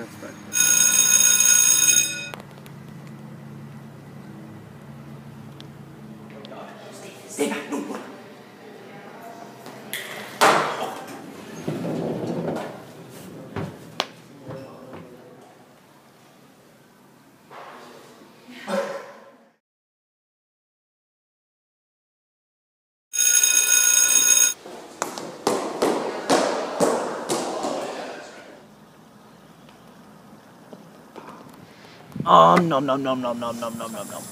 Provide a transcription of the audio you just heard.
that's back. Stay back, no more. Um, nom nom nom nom nom nom nom nom nom.